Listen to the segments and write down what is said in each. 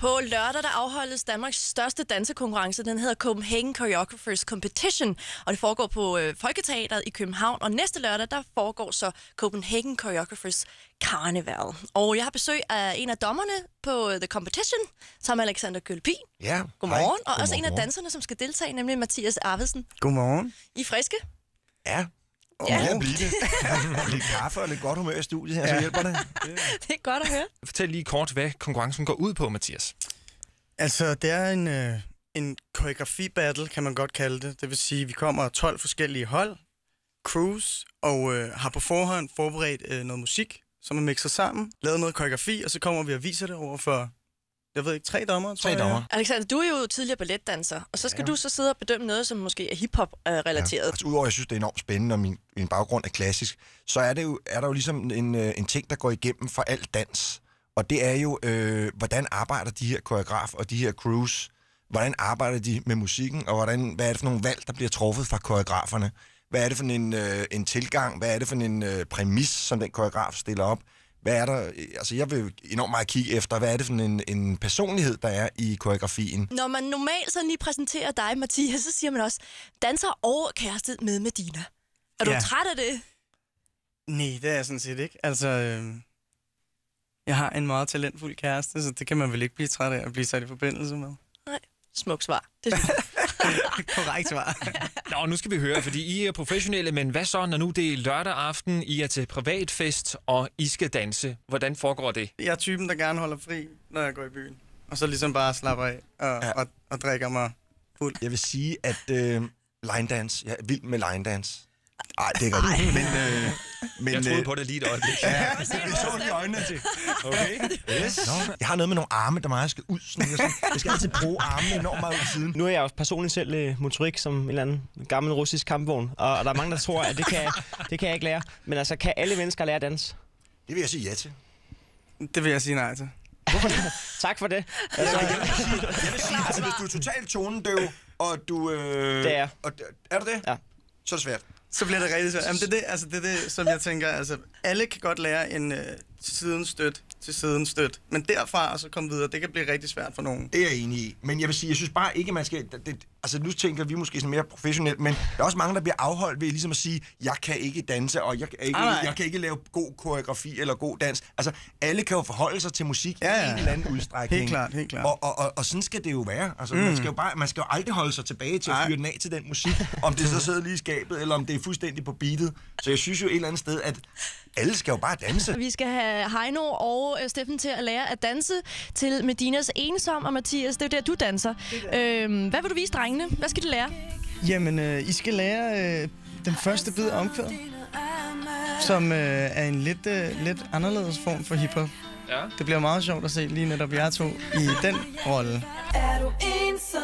På lørdag der afholdes Danmarks største dansekonkurrence. Den hedder Copenhagen Choreographers Competition, og det foregår på øh, Folketeateret i København. Og næste lørdag der foregår så Copenhagen Choreographers Carnival. Og jeg har besøg af en af dommerne på The Competition, som er Alexander Kølpin. Ja, Godmorgen. hej. Og også en af Godmorgen. danserne, som skal deltage, nemlig Mathias Arvesen. Godmorgen. I er friske? Ja, og Ja. ja. blive det. lidt kaffe og lidt godt humør i studiet her, så Ja. hjælper det. Det er godt at høre. Fortæl lige kort, hvad konkurrencen går ud på, Mathias. Altså, det er en, øh, en koreografi-battle, kan man godt kalde det. Det vil sige, at vi kommer 12 forskellige hold, crews, og øh, har på forhånd forberedt øh, noget musik, som er mixet sammen, lavet noget koreografi, og så kommer vi og viser det over for, jeg ved ikke, tre dommer, tror Tre jeg. dommer. Alexander, du er jo tidligere balletdanser, og så skal ja. du så sidde og bedømme noget, som måske er hiphop-relateret. Altså, udover at jeg synes, det er enormt spændende, og min, min baggrund er klassisk, så er, det jo, er der jo ligesom en, øh, en ting, der går igennem for alt dans. Og det er jo, øh, hvordan arbejder de her koreografer og de her crews? Hvordan arbejder de med musikken, og hvordan, hvad er det for nogle valg, der bliver truffet fra koreograferne? Hvad er det for en, øh, en tilgang? Hvad er det for en øh, præmis, som den koreograf stiller op? Hvad er der, øh, altså jeg vil enormt meget kigge efter, hvad er det for en, en personlighed, der er i koreografien? Når man normalt sådan lige præsenterer dig, Mathias, så siger man også, danser og kæreste med Medina. Er du Ja. træt af det? Nej, det er jeg sådan set ikke. Altså, øh, jeg har en meget talentfuld kæreste, så det kan man vel ikke blive træt af at blive sat i forbindelse med. Nej. Smuk svar. Det synes. Korrekt svar. Nå, nu skal vi høre, fordi I er professionelle, men hvad så, når nu det er lørdag aften, I er til privatfest, og I skal danse? Hvordan foregår det? Jeg er typen, der gerne holder fri, når jeg går i byen. Og så ligesom bare slapper af og, Ja. og, og drikker mig fuld. Jeg vil sige, at øh, line dance, jeg er vild med line dance. Nej, det er ikke rigtigt. Men, øh, men, Jeg troede øh, på det lige et øjeblik. Ja, jeg så den i øjnene til. Okay. Yes. Nå, jeg har noget med nogle arme, der meget skal ud. Sådan, jeg, sådan, jeg skal altid bruge armene enormt meget ud i siden. Nu er jeg jo personligt selv øh, motorik som en eller anden gammel russisk kampvogn, og, og der er mange, der tror, at det kan, det kan jeg ikke lære. Men altså, kan alle mennesker lære at danse? Det vil jeg sige ja til. Det vil jeg sige nej til. Tak for det. Altså, jeg, vil sige, jeg vil sige, altså, hvis du er totalt tonedøv, og du... Øh, Det er. Og, er du det? Ja. Så er det svært. Så bliver det rigtig svært. Jamen, det er det, altså, det, er det, som jeg tænker. Altså, alle kan godt lære en øh, siden støt til siden støt. Men derfra og så komme videre, det kan blive rigtig svært for nogen. Det er jeg enig i. Men jeg vil sige, jeg synes bare ikke, man skal... Det, det, altså, nu tænker vi måske sådan mere professionelt, men der er også mange, der bliver afholdt ved ligesom at sige, jeg kan ikke danse, og jeg kan ikke, jeg kan ikke lave god koreografi eller god dans. Altså, alle kan jo forholde sig til musik Ja, ja, i en eller anden udstrækning. Helt klart, helt klart. Og, og, og, og sådan skal det jo være. Altså, mm. man, skal jo bare, man skal jo aldrig holde sig tilbage til at fyre den af til den musik, om det så sidder lige i skabet, eller om det er fuldstændig på beatet. Så jeg synes jo et eller andet sted, at alle skal jo bare danse. Vi skal have Heino og øh, Steffen til at lære at danse til Medinas ensom, og Mathias, det er der, du danser. Øhm, hvad vil du vise drengene? Hvad skal de lære? Jamen, øh, I skal lære øh, den første bid af omkvædet, som øh, er en lidt, øh, lidt anderledes form for hiphop. Ja. Det bliver meget sjovt at se lige netop jer to i den rolle. Er du ensom?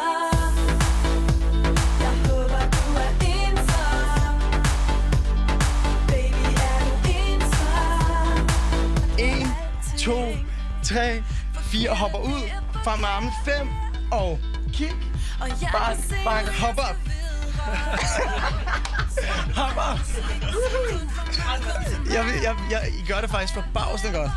Jeg håber, du ensom. Baby, du ensom? 1, 2, 3, 4, hopper ud, frem med armen, 5, og kig, Se, bare hop op. hop op. Jeg, jeg, jeg, I gør det faktisk forbavsende godt.